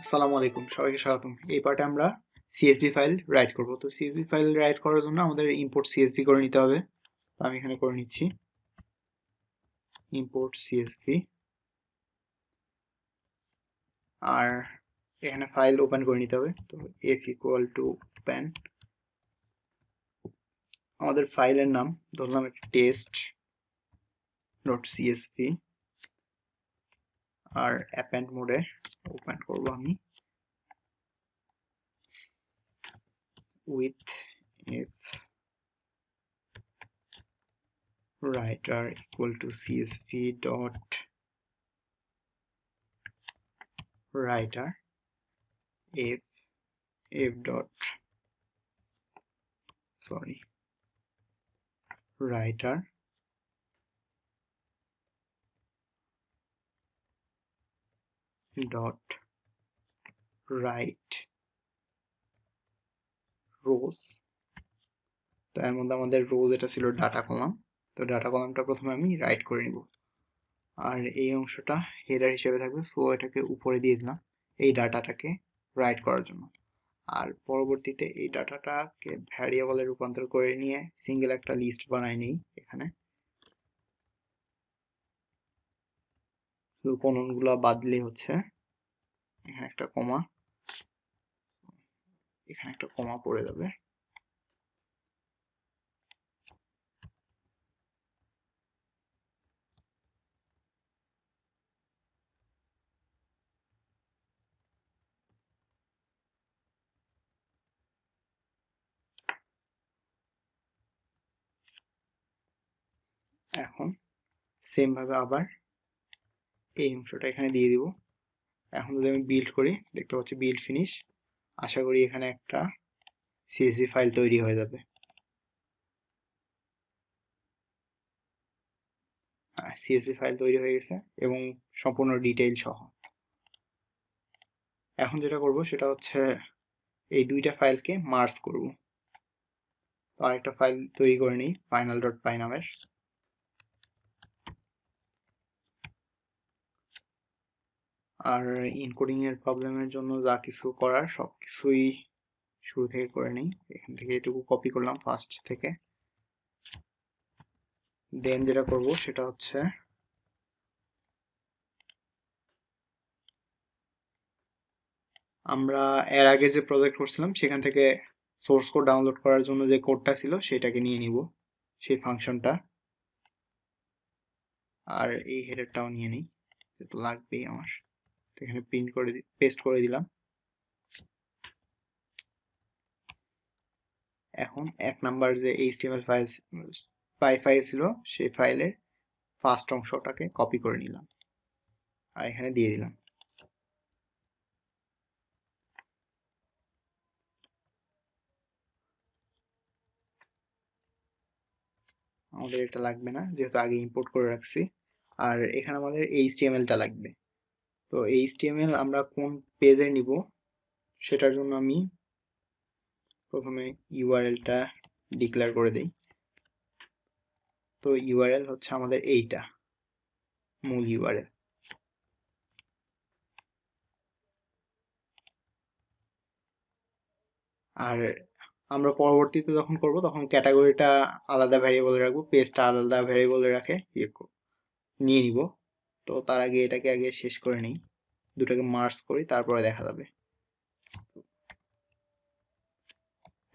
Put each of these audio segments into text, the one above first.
আসসালামু আলাইকুম, সবাইকে স্বাগতম। এই পার্টে আমরা সিএসভি ফাইল রাইট করব। তো সিএসভি ফাইল রাইট করার জন্য আমাদের ইম্পোর্ট সিএসভি করে নিতে হবে। তো আমি এখানে করে নিচ্ছি। ইম্পোর্ট সিএসভি আর এখানে ফাইল ওপেন করে নিতে হবে। তো এফ ইকুয়াল টু ওপেন আমাদের ফাইলের নাম, ধরলাম টেস্ট ডট সিএসভি আর অ্যাপেন্ড মোডে ওপেন করব আমি with if writer equal to csv dot writer if if dot sorry writer dot write rows তো এর মধ্যে আমাদের রোজ এটা ছিল ডাটা কলাম তো ডাটা কলামটা প্রথমে আমি রাইট করে নিব। আর এই অংশটা হেডার হিসেবে থাকবে সো এটাকে উপরে দিয়ে দিলাম এই ডাটাটাকে রাইট করার জন্য। আর পরবর্তীতে এই ডাটাটাকে ভ্যারিয়েবলে রূপান্তর করে নিয়ে সিঙ্গেল একটা লিস্ট বানাই নিই এখানে। কোনগুলো বাদ দিলেই হচ্ছে। এখানে একটা কমা। এখানে একটা কমা পড়ে যাবে। এখন সেম ভাবে আবার এই অংশটা এখানে দিয়ে দিব। এখন যদি আমি বিল্ড করি, দেখতে পাচ্ছি বিল্ড ফিনিশ আশা করি এখানে একটা সিএসভি ফাইল তৈরি হয়ে যাবে। সিএসভি ফাইল তৈরি হয়ে গেছে এবং সম্পূর্ণ ডিটেইল সহ। এখন যেটা করব, সেটা হচ্ছে এই দুইটা ফাইলকে মার্জ করব। তো আরেকটা ফাইল তৈরি করে নিই ফাইনাল ডট পাই নামের। আর ইনকোডিং এর প্রবলেমের জন্য যা কিছু করার সব কিছুই শুরু থেকে করে নেই। এখান থেকে এটুকু কপি করলাম ফার্স্ট থেকে। দেন যেটা করব সেটা হচ্ছে আমরা এর আগে যে প্রজেক্ট করছিলাম, সেখান থেকে সোর্স কোড ডাউনলোড করার জন্য যে কোডটা ছিল, সেটাকে নিয়ে নিব। সেই ফাংশনটা আর এই হেডারটাও নিয়ে নিই লাগবেই আমার। এখানে প্রিন্ট করে পেস্ট করে দিলাম। এখন এক নাম্বার যে এইচটিএমএল ফাইল পাই ফাইল ছিল, সেই ফাইলের ফার্স্ট অংশটাকে কপি করে নিলাম। আর এখানে দিয়ে দিলাম। আমাদের এটা লাগবে না, যেহেতু আগে ইম্পোর্ট করে রাখছি। আর এখানে আমাদের এইচটিএমএলটা লাগবে। তো এইচটিএমএল আমরা কোন পেজে নিব? সেটার জন্য আমি প্রথমে ইউআরএলটা ডিক্লেয়ার করে দেই। তো ইউআরএল হচ্ছে আমাদের এইটা, মূল ইউআরএল আর আমরা পরবর্তীতে যখন করব, তখন ক্যাটাগরিটা আলাদা ভ্যারিয়েবলে রাখব পেজটা আলাদা ভ্যারিয়েবলে রাখে ইয়ে নিয়ে নিব। তো তার আগে এটাকে আগে শেষ করে নিই। দুটাকে মার্চ করি, তারপরে দেখা যাবে।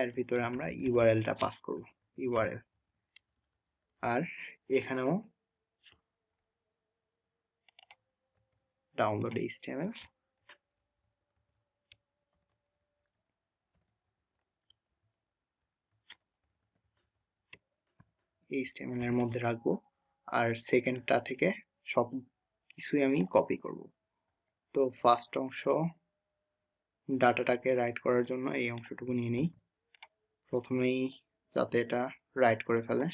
এর ভিতরে আমরা ইউআরএলটা পাস করব ইউআরএল আর এখানেও ডাউনলোড এইচটিএমএল এইচটিএমএল এর মধ্যে রাখব। আর সেকেন্ডটা থেকে সব কিছুই আমি কপি করব। তো ফার্স্ট অংশ ডাটাটাকে রাইট করার জন্য এই অংশটুকু নিয়ে নিই। প্রথমেই যাতে এটা রাইট করে ফেলে।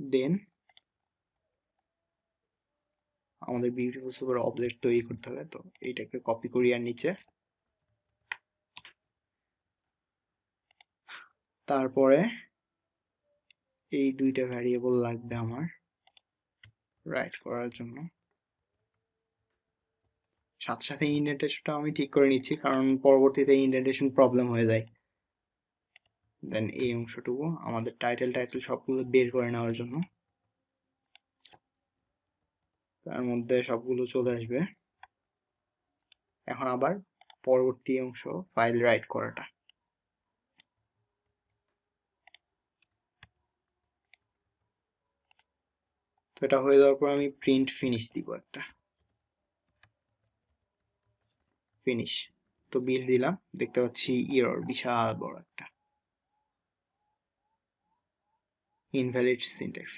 দেন আমাদের বিউটিফুল সুপার অবজেক্ট তৈরি করতে হবে। তো এইটাকে কপি করি আর নিচে। তারপরে এই দুইটা ভ্যারিয়েবল লাগবে আমার রাইট করার জন্য। সাথে সাথে ইন্ডেন্টেশনটা আমি ঠিক করে নিচ্ছি, কারণ পরবর্তীতে ইন্ডেন্টেশন প্রবলেম হয়ে যায়। দেন এই অংশটুকু, আমাদের টাইটেল টাইটেল সবগুলো বের করে নেওয়ার জন্য। তার মধ্যে সবগুলো চলে আসবে। এখন আবার পরবর্তী অংশ ফাইল রাইট করাটা। তো এটা হয়ে যাওয়ার পর আমি প্রিন্ট ফিনিশ দিব একটা। ফিনিশ তো বিল দিলাম, দেখতে পাচ্ছি ইরর বিশাল বড় একটা। ইনভ্যালিড syntax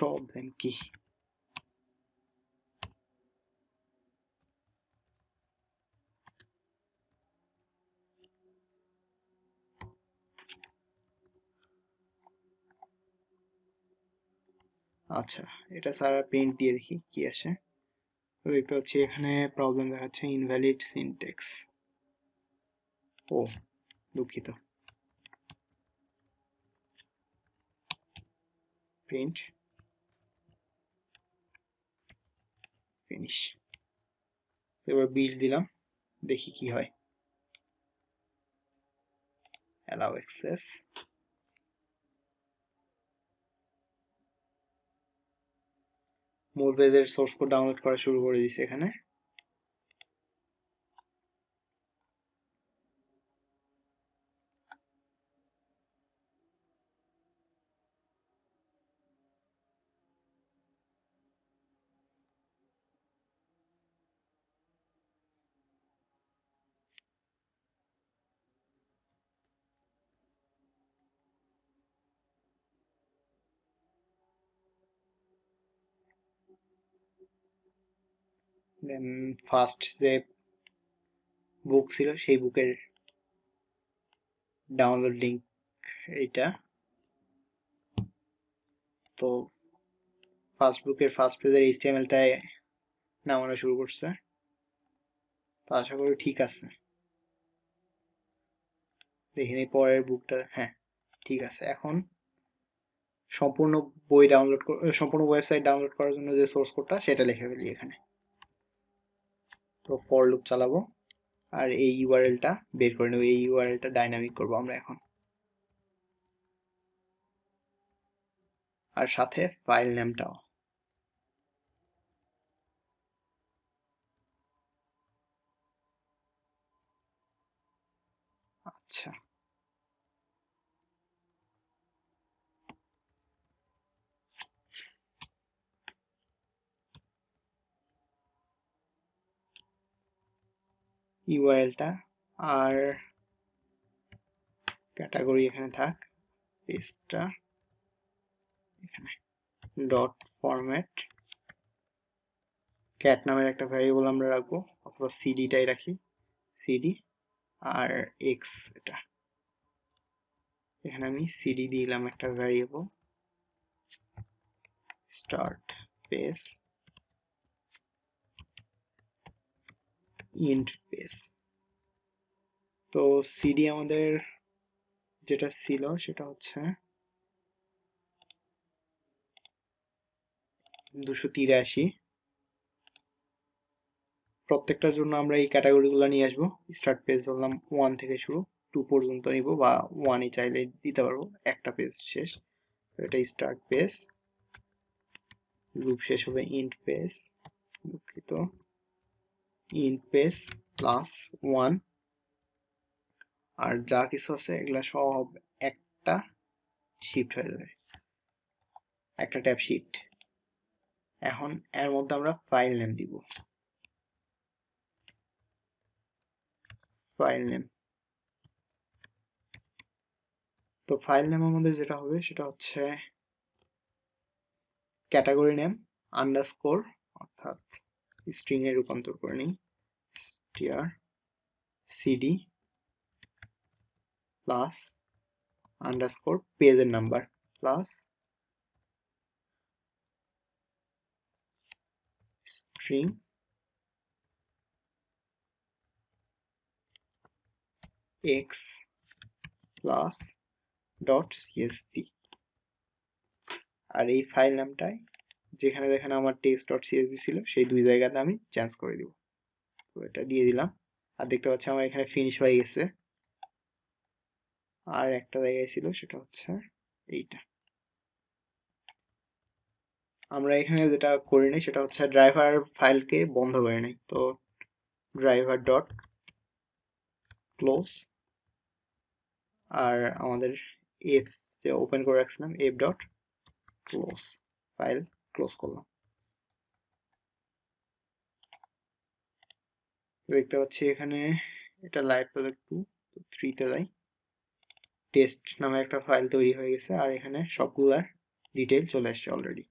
প্রবলেম কি আচ্ছা এটা সারা প্রিন্ট দিয়ে দেখি কি আসে। তো দেখতে পাচ্ছি এখানে প্রবলেম দেখাচ্ছে ইনভ্যালিড সিনটেক্স ও, দুঃখিত। প্রিন্ট ফিনিশ এবার বিল দিলাম, দেখি কি হয়। অ্যালাউ এক্সেস মূল পেজের সোর্স কোড ডাউনলোড করা শুরু করে দিছে এখানে। ফার্স্ট যে বুক ছিল, সেই বুকের ডাউনলোড লিঙ্ক এইটা। তো ফার্স্ট বুকের ফার্স্ট পেজের এইচটিএমএলটায় নামানো শুরু করছে। তো আশা করি ঠিক আছে। দেখিনি পরের বুকটা হ্যাঁ ঠিক আছে। এখন সম্পূর্ণ বই ডাউনলোড সম্পূর্ণ ওয়েবসাইট ডাউনলোড করার জন্য যে সোর্স কোডটা সেটা লিখে ফেলি এখানে। তো ফর লুপ চালাবো। আর এই ইউআরএলটা বের করে নেব, এই ইউআরএলটা ডাইনামিক করব আমরা এখন। আর সাথে ফাইল নেমটাও আচ্ছা। ইউআরএলটা আর ক্যাটাগরি এখানে থাক পেজটা এখানে ডট ফরম্যাট ক্যাট নামের একটা ভ্যারিয়েবল আমরা রাখব, অথবা সিডিটাই রাখি সিডি আর এক্স এটা। এখানে আমি সিডি দিলাম একটা variable start page int page তো সিডি আমাদের যেটা ছিল সেটা হচ্ছে দুশো তিরাশি। প্রত্যেকটার জন্য আমরা এই ক্যাটাগরিগুলো নিয়ে আসব। স্টার্ট পেজ ধরলাম ওয়ান থেকে শুরু টু পর্যন্ত নিব বা ওয়ানই চাইলে দিতে পারব, একটা পেজ শেষ। এটা স্টার্ট পেজ। লুপ শেষ হবে ইন্ট পেজ। দুঃখিত। ইন্ট পেজ প্লাস ওয়ান আর যা কিছু আছে, এগুলা সব একটা শিফট হয়ে যাবে। একটা ট্যাব শিফট এখন এর মধ্যে আমরা ফাইল নেম দিব। ফাইল নেম তো ফাইল নেম আমাদের যেটা হবে, সেটা হচ্ছে ক্যাটাগরি নেম আন্ডারস্কোর স্ট্রিং এ রূপান্তর করে নিই। Str, cd প্লাস আন্ডারস্কোর পেজের number plus string X plus dot CSV আর এই ফাইল নামটায় যেখানে দেখেন আমার টেক্সট ডট সিএসভি ছিল, সেই দুই জায়গাতে আমি চেঞ্জ করে দিব। তো এটা দিয়ে দিলাম। আর দেখতে পাচ্ছি আমার এখানে ফিনিশ হয়ে গেছে। আর একটা জায়গায় ছিল, সেটা হচ্ছে এইটা। আমরা এখানে যেটা করি নাই, সেটা হচ্ছে ড্রাইভার ফাইলকে বন্ধ করে নাই। তো ড্রাইভার ডট ক্লোজ আর আমাদের এফ যে ওপেন করে রাখছিলাম F dot close file close করলাম। দেখতে পাচ্ছি এখানে এটা লাইভ প্রজেক্ট টু থ্রিতে যাই। টেস্ট নামে একটা ফাইল তৈরি হয়ে গেছে, আর এখানে সবগুলার ডিটেল চলে আসছে অলরেডি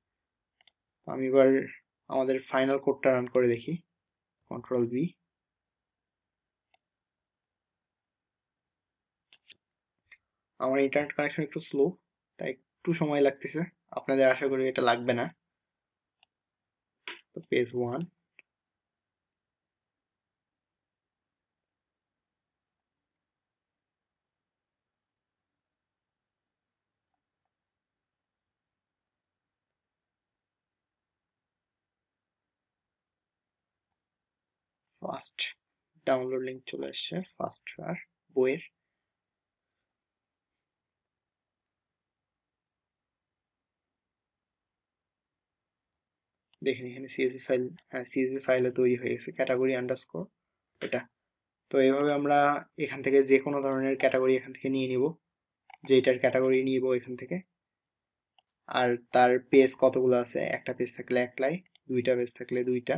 আমি এবার আমাদের ফাইনাল কোডটা রান করে দেখি। কন্ট্রোল বি আমার ইন্টারনেট কানেকশন একটু স্লো তাই একটু সময় লাগতেছে। আপনাদের আশা করি এটা লাগবে না। তো page one first download link চলে আসছে ফার্স্ট আর বইয়ের দেখেন এখানে সিএসভি ফাইল হ্যাঁ সিএসভি ফাইলে তৈরি হয়ে গেছে ক্যাটাগরি আন্ডারস্কোর এটা। তো এইভাবে আমরা এখান থেকে যে কোনো ধরনের ক্যাটাগরি এখান থেকে নিয়ে নিব যেটার ক্যাটাগরি নিব এখান থেকে। আর তার পেজ কতগুলো আছে, একটা পেজ থাকলে একলাই দুইটা পেজ থাকলে দুইটা।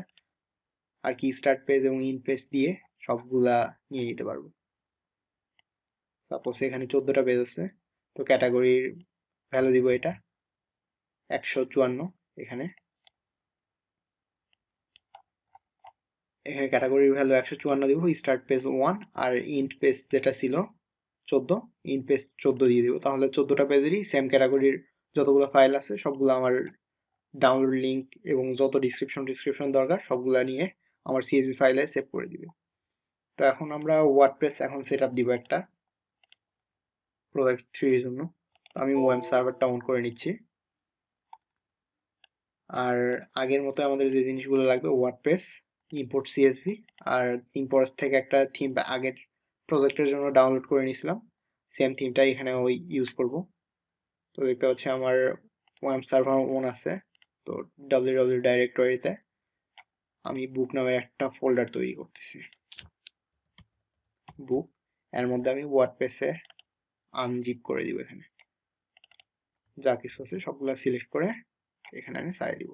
আর কি স্টার্ট পেজ এবং ইন পেজ দিয়ে সবগুলা নিয়ে নিতে পারব। সাপোজ এখানে চোদ্দটা পেজ আছে, তো ক্যাটাগরির ভ্যালু দিব এটা, একশো চুয়ান্ন এখানে। এখানে ক্যাটাগরির ভ্যালু একশো চুয়ান্ন দিব স্টার্ট পেজ ওয়ান আর ইন্ট পেজ যেটা ছিল চোদ্দ ইন্ট পেজ চোদ্দ দিয়ে দিব। তাহলে চোদ্দটা পেজেরই সেম ক্যাটাগরির যতগুলো ফাইল আছে, সবগুলো আমার ডাউনলোড লিঙ্ক এবং যত ডিসক্রিপশন ডিসক্রিপশন দরকার, সবগুলো নিয়ে আমার সিএসভি ফাইলে সেভ করে দিবে। তো এখন আমরা ওয়ার্ডপ্রেস এখন সেট আপ দিব একটা প্রোডাক্ট থ্রির জন্য। আমি ওয়েব সার্ভারটা অন করে নিচ্ছি। আর আগের মতো আমাদের যে জিনিসগুলো লাগবে ওয়ার্ডপ্রেস ইম্পোর্ট সিএসভি আর ইম্পোর্ট থেকে একটা থিম আগের প্রজেক্টের জন্য ডাউনলোড করে নিয়েছিলাম। সেম থিমটা এখানে ওই ইউজ করব। তো দেখতে পাচ্ছি আমার ওয়েব সার্ভার ওন আছে। তো ডাব্লিউ ডাব্লিউ ডাইরেক্টরিতে আমি বুক নামের একটা ফোল্ডার তৈরি করতেছি। বুক এর মধ্যে আমি ওয়ার্ডপ্রেসে আনজিপ করে দিব এখানে। যা কিছু আছে সবগুলো সিলেক্ট করে এখানে আমি সারিয়ে দিব।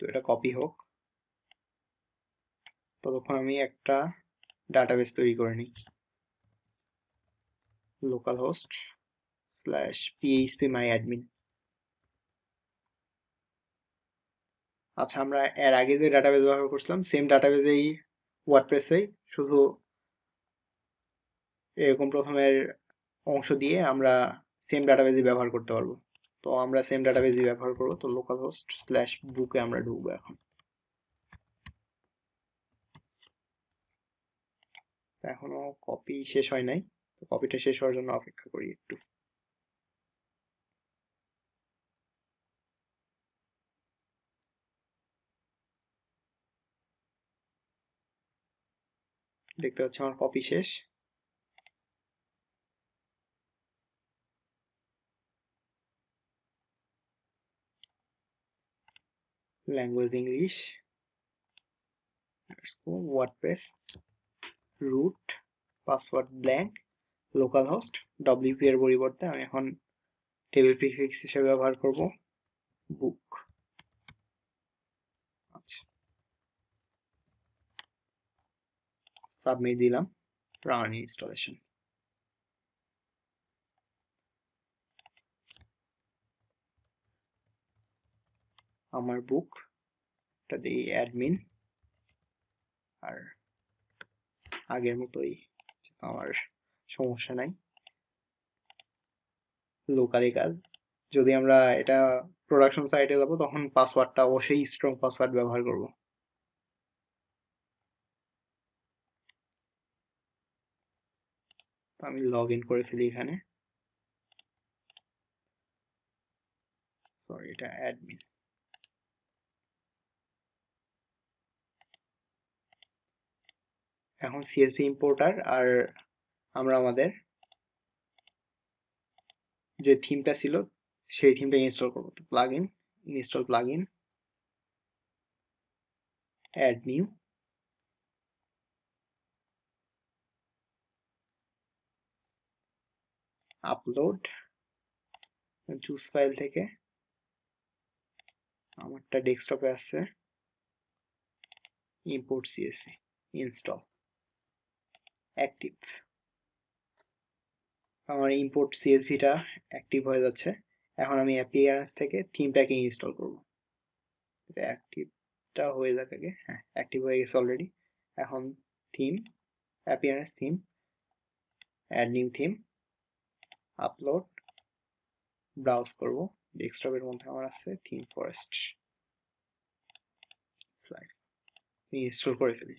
তো এটা কপি হোক। ততক্ষণ আমি একটা ডাটাবেস তৈরি করে নিই। Local host slash PHP my admin আচ্ছা আমরা এর আগে যে ডাটাবেস ব্যবহার করছিলাম সেম ডাটাবেসেই ওয়ার্ডপ্রেসেই শুধু এরকম প্রথমের অংশ দিয়ে আমরা সেম ডাটাবেসই ব্যবহার করতে পারব। তো আমরা সেম ডাটাবেসই ব্যবহার করব, তো লোকাল হোস্ট স্ল্যাশ বুকে আমরা ঢুকবো এখন। এখনও কপি শেষ হয় নাই, তো কপিটা শেষ হওয়ার জন্য অপেক্ষা করি একটু। দেখতে পাচ্ছি আমার কপি শেষ। Language English let's go WordPress root password blank localhost wp এর পরিবর্তে আমি এখন টেবিল প্রিফিক্স হিসেবে ব্যবহার করব বুক আচ্ছা সাবমিট দিলাম রান ইনস্টলেশন আমার বুক এটা দিই অ্যাডমিন আর আগের মতোই আমার সমস্যা নাই। লোকালি কাজ যদি আমরা এটা প্রোডাকশন সাইটে যাব, তখন পাসওয়ার্ডটা অবশ্যই স্ট্রং পাসওয়ার্ড ব্যবহার করব। আমি লগ ইন করে ফেলি এখানে। সরি এটা অ্যাডমিন এখন সিএসভি ইম্পোর্টার আর আমরা আমাদের যে থিমটা ছিল, সেই থিমটা ইনস্টল করব। তো plugin install plugin add new upload choose file থেকে আমারটা ডেস্কটপে আছে ইম্পোর্ট সিএসভি ইনস্টল অ্যাক্টিভ আমার ইম্পোর্ট সিএসভিটা অ্যাক্টিভ হয়ে যাচ্ছে। এখন আমি অ্যাপিয়ারেন্স থেকে থিমটাকে ইনস্টল করব। এটা অ্যাক্টিভটা হয়ে যাক আগে। হ্যাঁ অ্যাক্টিভ হয়ে গেছে অলরেডি এখন theme appearance theme add new theme upload browse করব। ডেস্কটপের মধ্যে আমার আছে থিম ফরেস্ট ইনস্টল করে ফেলি।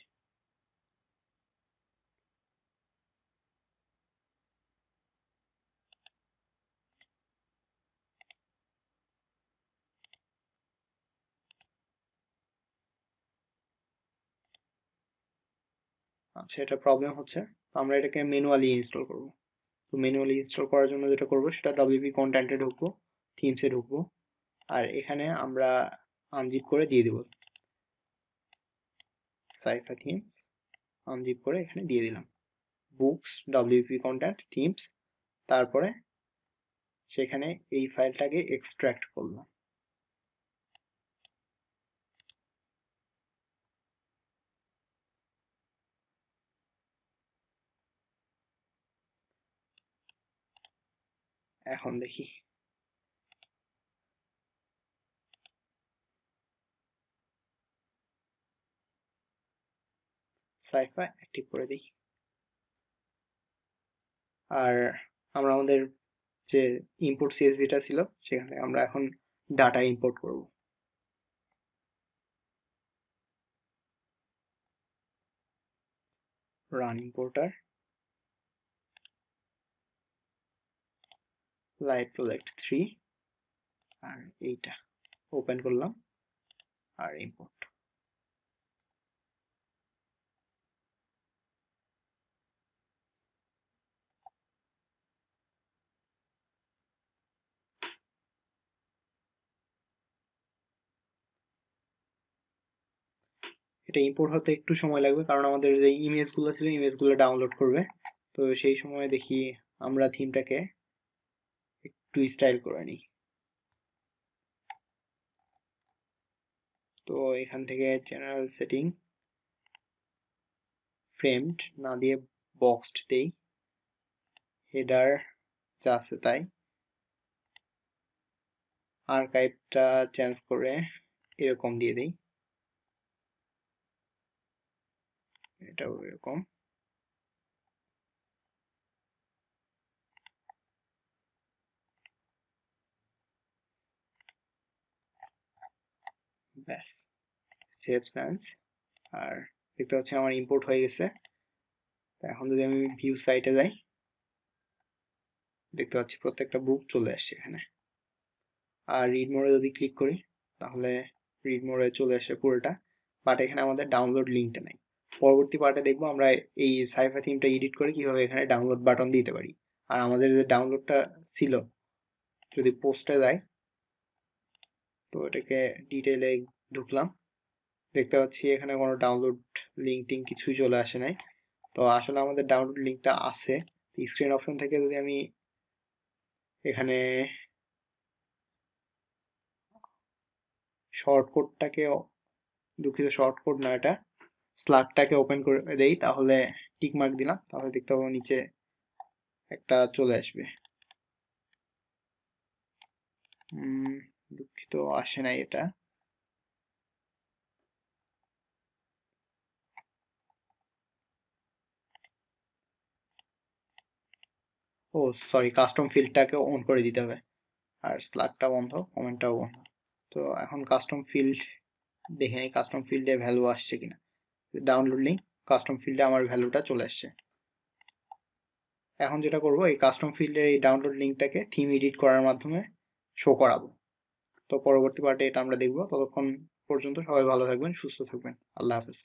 আচ্ছা এটা প্রবলেম হচ্ছে। আমরা এটাকে ম্যানুয়ালি ইনস্টল করব। তো ম্যানুয়ালি ইনস্টল করার জন্য যেটা করব, সেটা ডব্লিউপি কন্টেন্টে ঢুকবো থিমসে ঢুকবো, আর এখানে আমরা আনজিপ করে দিয়ে দেব। সাইফা থিমস আনজিপ করে এখানে দিয়ে দিলাম। বুকস ডব্লিউপি কন্টেন্ট থিমস তারপরে সেখানে এই ফাইলটাকে এক্সট্রাক্ট করলাম। এখন দেখি। সাইফা অ্যাক্টিভ করে আর আমরা আমাদের যে ছিল আমরা এখন ডাটা ইম্পোর্ট করব। Run importer light project three আর এইটা ওপেন করলাম আর ইম্পোর্ট এটা ইম্পোর্ট হতে একটু সময় লাগবে কারণ আমাদের যে ইমেজগুলো ছিল ইমেজগুলো ডাউনলোড করবে। তো সেই সময় দেখি আমরা থিমটাকে একটু স্টাইল করে নিই। তো এখান থেকে জেনারেল সেটিং ফ্রেমড না দিয়ে বক্সড দেই। হেডার যা আছে তাই। আর্কাইভটা চেঞ্জ করে এরকম দিয়ে দেই। এটাও এরকম। ব্যাস সেভ চান্স আর দেখতে পাচ্ছি আমার ইম্পোর্ট হয়ে গেছে। এখন যদি আমি ভিউ সাইটে যাই, দেখতে পাচ্ছি প্রত্যেকটা বুক চলে আসছে এখানে। আর রিড মোড়ে যদি ক্লিক করি, তাহলে রিড মোড়ে চলে আসে পুরোটা। বাট এখানে আমাদের ডাউনলোড লিঙ্কটা নেই। পরবর্তী পার্টে দেখব আমরা এই সাইফা থিমটা এডিট করে কীভাবে এখানে ডাউনলোড বাটন দিতে পারি। আর আমাদের যে ডাউনলোডটা ছিল, যদি পোস্টে যায় তো এটাকে ডিটেলে ঢুকলাম। দেখতে পাচ্ছি এখানে কোনো ডাউনলোড লিঙ্ক টিঙ্ক কিছুই চলে আসে নাই। তো আসলে আমাদের ডাউনলোড লিঙ্কটা আছে। স্ক্রিন অপশন থেকে যদি আমি এখানে শর্টকোডটাকে দুঃখিত শর্টকোড না এটা স্লাগটাকে ওপেন করে দেই তাহলে টিক মার্ক দিলাম, তাহলে দেখতে পাবো নিচে একটা চলে আসবে। দুঃখিত, আসে নাই এটা। ও সরি কাস্টম ফিল্ডটাকে অন করে দিতে হবে। আর স্লাগটা বন্ধ কমেন্টটাও বন্ধ। তো এখন কাস্টম ফিল্ড দেখে নিই কাস্টম ফিল্ডে ভ্যালু আসছে কিনা। ডাউনলোড লিঙ্ক কাস্টম ফিল্ডে আমার ভ্যালুটা চলে আসছে। এখন যেটা করব, এই কাস্টম ফিল্ডের এই ডাউনলোড লিঙ্কটাকে থিম এডিট করার মাধ্যমে শো করাবো। তো পরবর্তী পার্টে এটা আমরা দেখব। ততক্ষণ পর্যন্ত সবাই ভালো থাকবেন, সুস্থ থাকবেন। আল্লাহ হাফেজ।